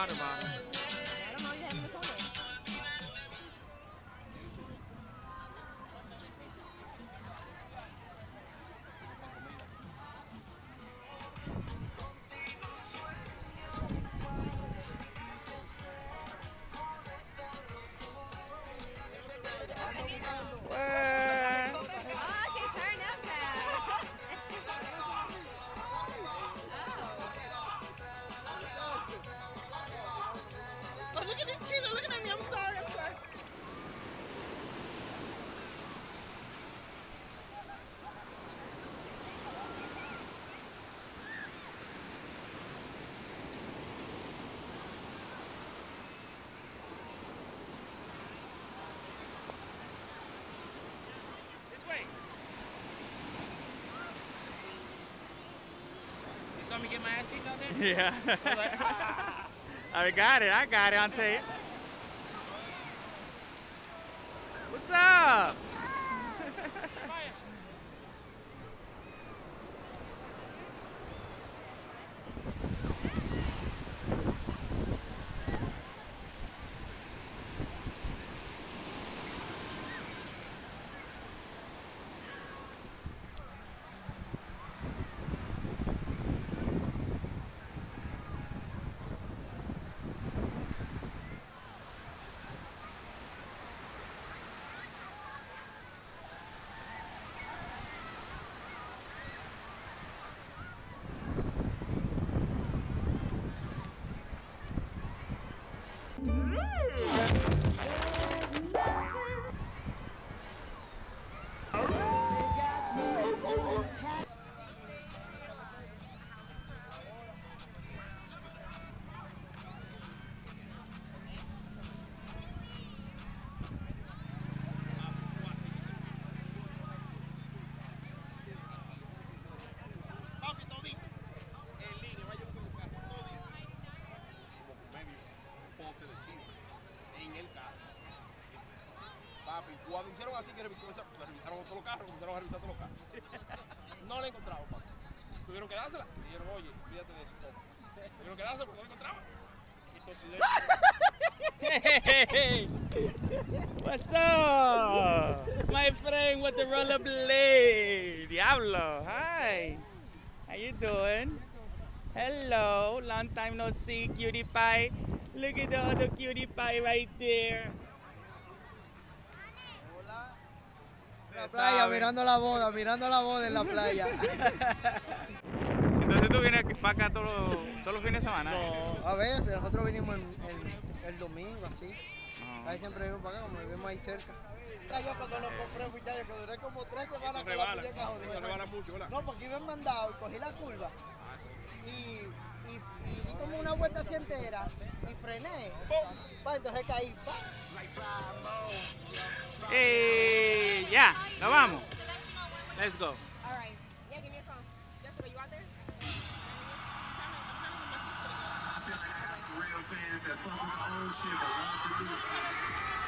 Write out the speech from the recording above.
Rotter Rotter. Saw me get my ass kicked out there? Yeah. I like, ah. I got it. I got it on tape. What's up? Papi, Papi, cuando hicieron así que revisaron, revisaron todos los carros, comenzaron a revisar todos los carros. No la encontraban, papi. Tuvieron que dársela. Y dijeron, oye, fíjate de eso. toma. Tuvieron que dársela porque no la encontraban. Hey, what's up? My friend with the rollerblade. Diablo, hi. How you doing? Hello, long time no see, cutie pie. Look at the other cutie pie right there. La playa, mirando la boda, mirando la boda en la playa. Entonces tú vienes para acá todos los, todos los fines de semana. No, a veces nosotros vinimos el, el- el domingo, así. Ahí siempre venimos para acá, como vivimos ahí cerca. Yo cuando lo compré, muchachos, que duré como tres semanas eso con la rebala. Eso rebala mucho, ¿verdad? No, porque iba en mandado y cogí la curva y, y, y di como una vuelta así entera y frené. Pa, entonces caí. pa. Hey, ya, nos vamos. Let's go. All right. Yeah, give me a call. Jessica, you out there? Real fans that fuck with the old shit but want the new shit.